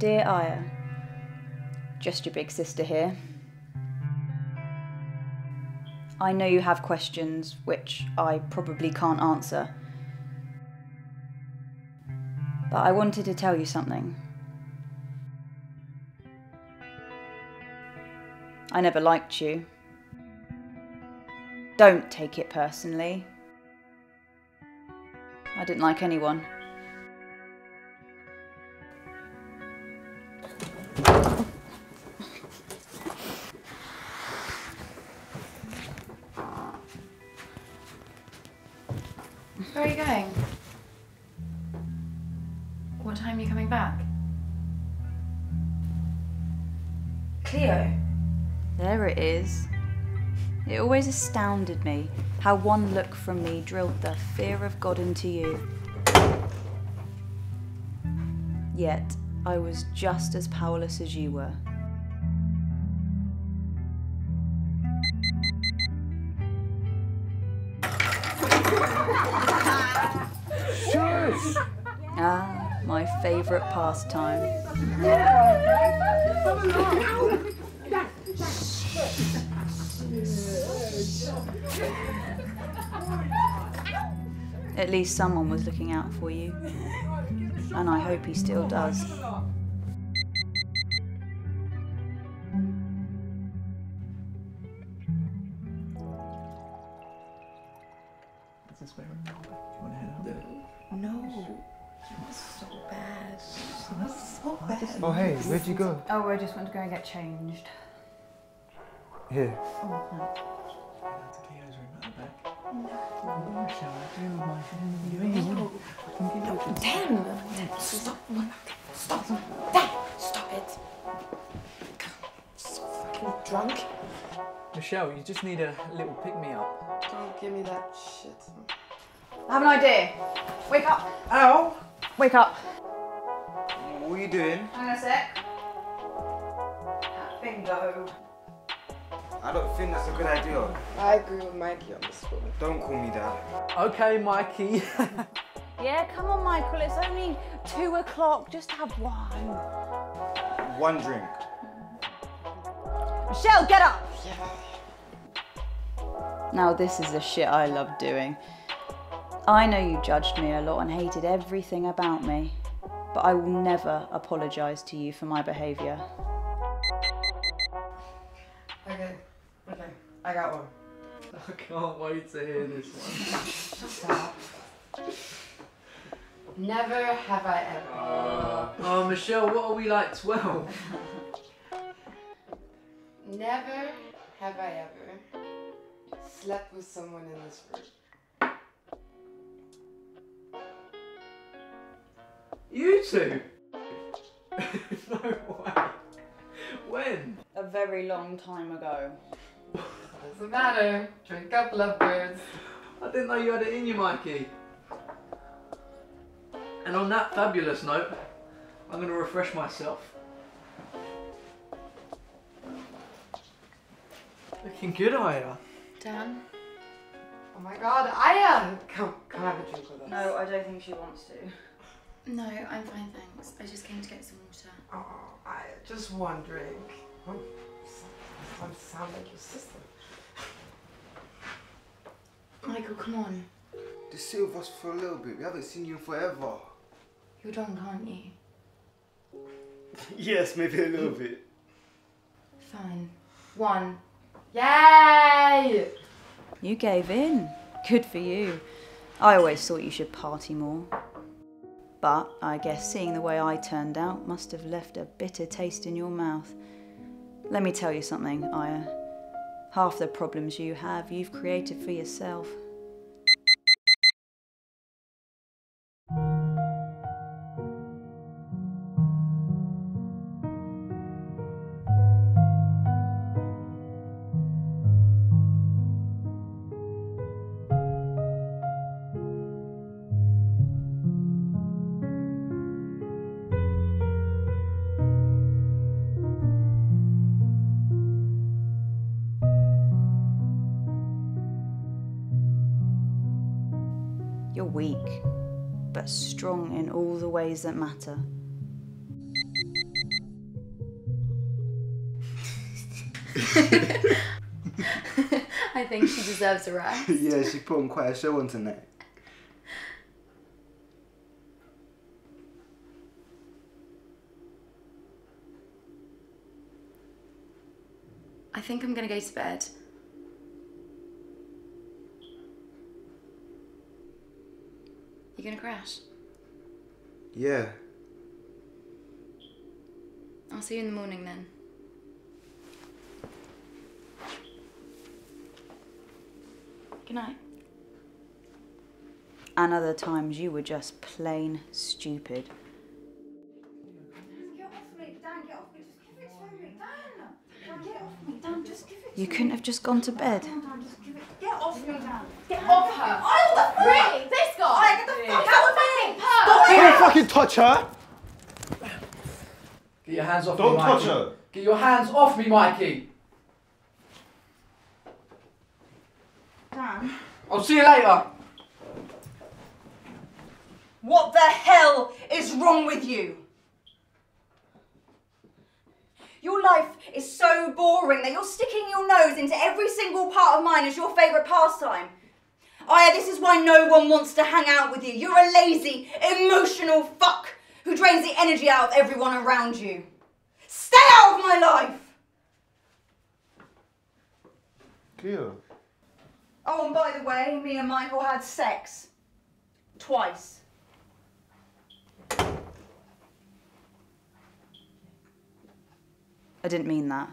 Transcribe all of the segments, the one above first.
Dear Aya, just your big sister here. I know you have questions which I probably can't answer. But I wanted to tell you something. I never liked you. Don't take it personally. I didn't like anyone. It is. It always astounded me how one look from me drilled the fear of God into you. Yet I was just as powerless as you were. Shush! Ah, my favourite pastime. At least someone was looking out for you. And I hope he still does. Is this where we're going? You want to head out there? No. so bad. so bad. Oh, hey, where'd you go? Oh, I just want to go and get changed. Here. Oh, thanks. That's Cleo's room at the back. No. I do my hand? You ain't want I can give you a Dan! Stop. Stop. Dan! Stop it. So fucking drunk. Michelle, you just need a little pick me up. Don't give me that shit. I have an idea. Wake up. Ow! Wake up. What are you doing? Hang on a sec. Bingo. I don't think that's a good idea. I agree with Mikey on this one. Don't call me that. Okay, Mikey. Yeah, come on, Michael. It's only two o'clock. Just have one. One drink. Michelle, get up! Now, this is the shit I love doing. I know you judged me a lot and hated everything about me, but I will never apologise to you for my behaviour. I got one. I can't wait to hear this one. Stop. Never have I ever. Oh, Michelle, what are we like 12? Never have I ever slept with someone in this room. You two? no way. When? A very long time ago. Doesn't matter. Drink up, lovebirds. I didn't know you had it in you, Mikey. And on that fabulous note, I'm going to refresh myself. Looking good, Aya. Dan? Oh my god, Aya! Come, come have a drink with us. No, I don't think she wants to. No, I'm fine, thanks. I just came to get some water. Oh, Aya, just one drink. Oh, sound, sound like your sister. Michael, come on. Just sit with us for a little bit. We haven't seen you in forever. You're drunk, aren't you? yes, maybe a little bit. Fine. One. Yay! You gave in. Good for you. I always thought you should party more. But I guess seeing the way I turned out must have left a bitter taste in your mouth. Let me tell you something, Aya. Half the problems you have, you've created for yourself. weak, but strong in all the ways that matter. I think she deserves a rest. yeah, she put on quite a show on tonight. I think I'm gonna go to bed. You gonna crash? Yeah. I'll see you in the morning then. Good night. And other times you were just plain stupid. Get off me, Dan, get off me. Just give it to me, Dan. Dan, get off me, Dan, just give it You couldn't have just gone to bed. Dan, Dan, just give it. Get off me, Dan. Get off her! Oh, the Right, this guy! Get the fuck out of me! Don't fucking touch her! Get your hands off Don't me, Mikey. touch her. Get your hands off me, Mikey. Dan. I'll see you later. What the hell is wrong with you? Your life is so boring that you're sticking your nose into every single part of mine as your favourite pastime. Oh, Aya, this is why no one wants to hang out with you. You're a lazy, emotional fuck who drains the energy out of everyone around you. Stay out of my life! Cleo. Oh, and by the way, me and Michael had sex. Twice. I didn't mean that.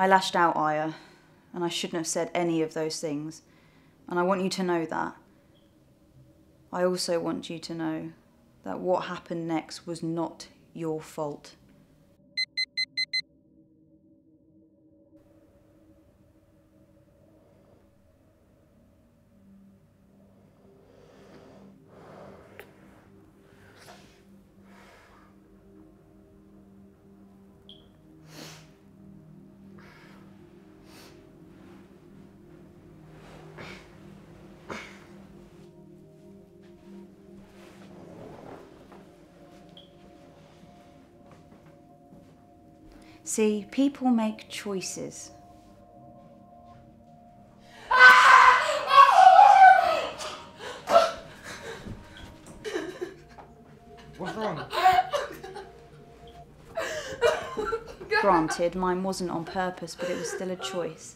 I lashed out, Aya, and I shouldn't have said any of those things. And I want you to know that. I also want you to know that what happened next was not your fault. See, people make choices. What's wrong? Granted, mine wasn't on purpose, but it was still a choice.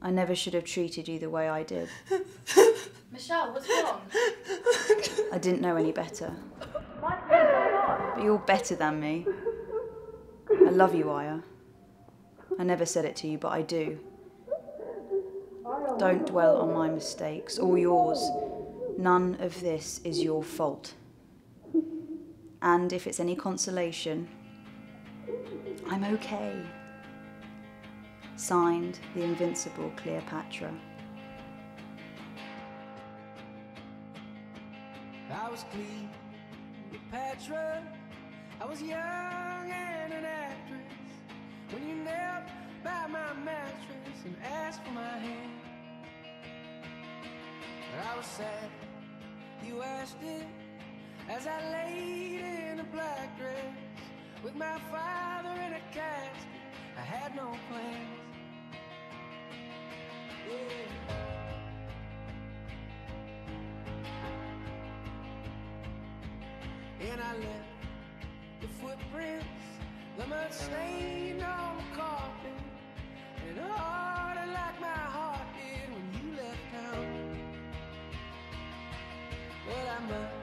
I never should have treated you the way I did. Michelle, what's wrong? I didn't know any better. But you're better than me. I love you, Aya. I never said it to you, but I do. Don't dwell on my mistakes or yours. None of this is your fault. And if it's any consolation, I'm okay. Signed, the invincible Cleopatra. Was clean, Cleopatra. I was young and an actress. When you knelt by my mattress and asked for my hand. I was sad, you asked it as I laid in a black dress with my father in a casket. I had no plans. Left the footprints, the mud stain on the carpet, and harder like my heart did when you left town. But I must